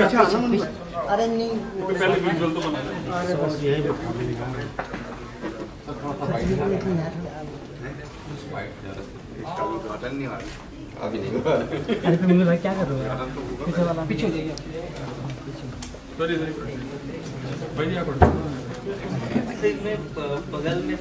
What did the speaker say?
पीछे आना मन अरे नहीं। पहले विजुअल तो बना लें। अरे बस यही पे खा लेगा इसका उद्घाटन नहीं हुआ अभी नहीं। हुआ अरे फिर मुझे भाई क्या कर रहे हो पीछे वाला पीछे जाइए सॉरी सॉरी भैया बगल में